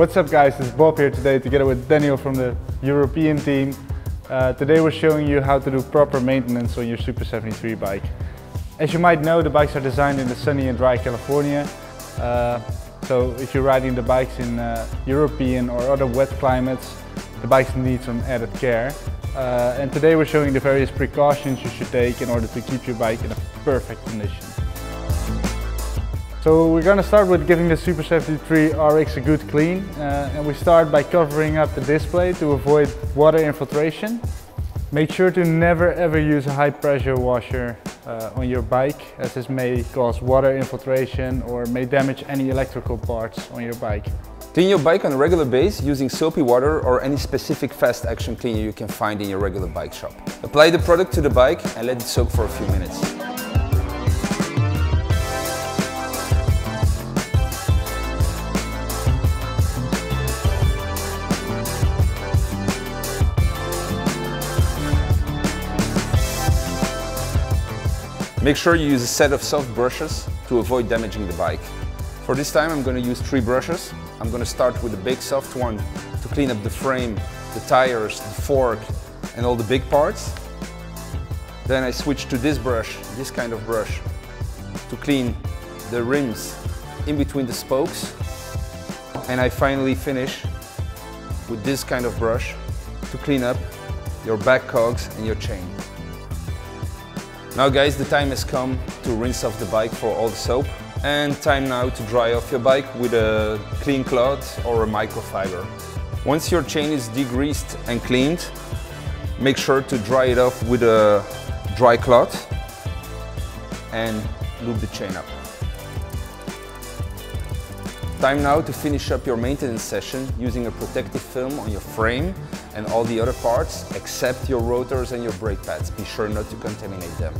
What's up guys, it's Bob here today together with Daniel from the European team. Uh, today we're showing you how to do proper maintenance on your Super 73 bike. As you might know, the bikes are designed in the sunny and dry California. Uh, so if you're riding the bikes in uh, European or other wet climates, the bikes need some added care. Uh, and today we're showing the various precautions you should take in order to keep your bike in a perfect condition. So we're going to start with giving the Super 73 RX a good clean uh, and we start by covering up the display to avoid water infiltration. Make sure to never ever use a high pressure washer uh, on your bike as this may cause water infiltration or may damage any electrical parts on your bike. Clean your bike on a regular basis using soapy water or any specific fast action cleaner you can find in your regular bike shop. Apply the product to the bike and let it soak for a few minutes. Make sure you use a set of soft brushes to avoid damaging the bike. For this time I'm going to use three brushes. I'm going to start with a big soft one to clean up the frame, the tires, the fork and all the big parts. Then I switch to this brush, this kind of brush, to clean the rims in between the spokes. And I finally finish with this kind of brush to clean up your back cogs and your chain. Now guys, the time has come to rinse off the bike for all the soap and time now to dry off your bike with a clean cloth or a microfiber. Once your chain is degreased and cleaned, make sure to dry it off with a dry cloth and lube the chain up. Time now to finish up your maintenance session using a protective film on your frame and all the other parts except your rotors and your brake pads. Be sure not to contaminate them.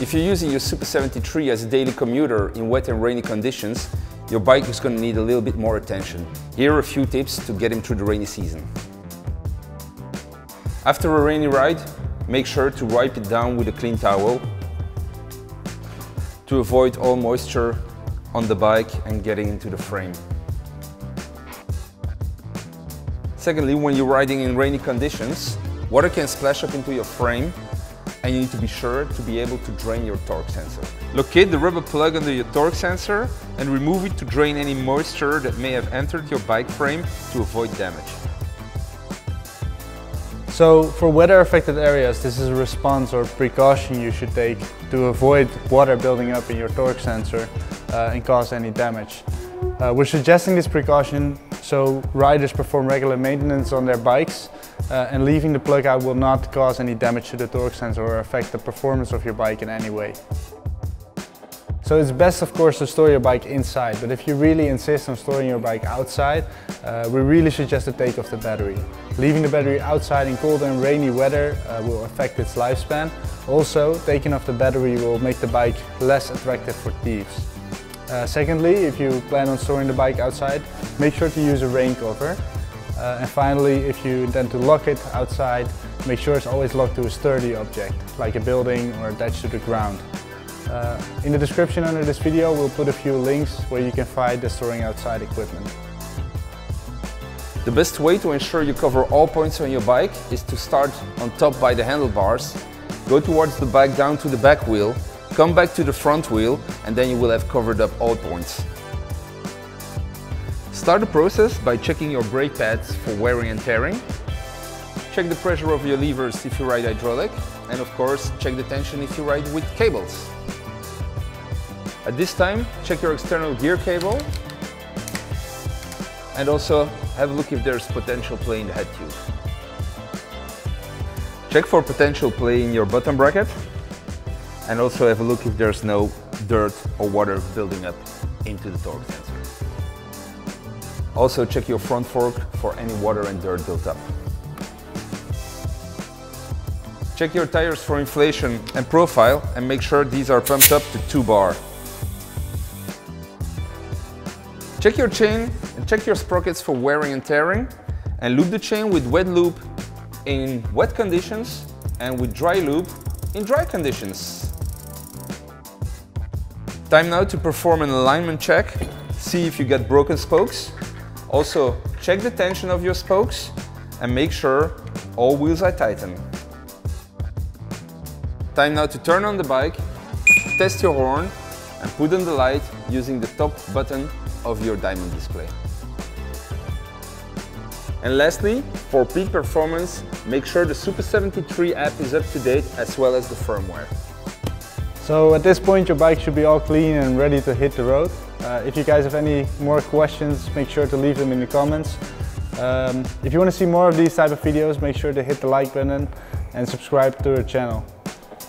If you're using your Super 73 as a daily commuter in wet and rainy conditions, your bike is going to need a little bit more attention. Here are a few tips to get him through the rainy season. After a rainy ride, make sure to wipe it down with a clean towel to avoid all moisture on the bike and getting into the frame. Secondly, when you're riding in rainy conditions, water can splash up into your frame and you need to be sure to be able to drain your torque sensor. Locate the rubber plug under your torque sensor and remove it to drain any moisture that may have entered your bike frame to avoid damage. So for weather affected areas, this is a response or precaution you should take to avoid water building up in your torque sensor uh, and cause any damage. Uh, we're suggesting this precaution so riders perform regular maintenance on their bikes uh, and leaving the plug out will not cause any damage to the torque sensor or affect the performance of your bike in any way. So it's best of course to store your bike inside, but if you really insist on storing your bike outside, uh, we really suggest to take off the battery. Leaving the battery outside in cold and rainy weather uh, will affect its lifespan. Also, taking off the battery will make the bike less attractive for thieves. Uh, secondly, if you plan on storing the bike outside, make sure to use a rain cover. Uh, and finally, if you intend to lock it outside, make sure it's always locked to a sturdy object, like a building or attached to the ground. Uh, in the description under this video we'll put a few links where you can find the storing outside equipment. The best way to ensure you cover all points on your bike is to start on top by the handlebars, go towards the back down to the back wheel, come back to the front wheel and then you will have covered up all points. Start the process by checking your brake pads for wearing and tearing. Check the pressure of your levers if you ride hydraulic and of course check the tension if you ride with cables. At this time, check your external gear cable and also have a look if there's potential play in the head tube. Check for potential play in your bottom bracket and also have a look if there's no dirt or water building up into the torque sensor. Also check your front fork for any water and dirt built up. Check your tires for inflation and profile and make sure these are pumped up to 2 bar. Check your chain and check your sprockets for wearing and tearing and lube the chain with wet lube in wet conditions and with dry lube in dry conditions. Time now to perform an alignment check. See if you get broken spokes. Also, check the tension of your spokes and make sure all wheels are tightened. Time now to turn on the bike, test your horn and put on the light using the top button of your diamond display. And lastly, for peak performance, make sure the Super 73 app is up to date as well as the firmware. So at this point your bike should be all clean and ready to hit the road. Uh, if you guys have any more questions, make sure to leave them in the comments. Um, if you want to see more of these type of videos, make sure to hit the like button and subscribe to our channel.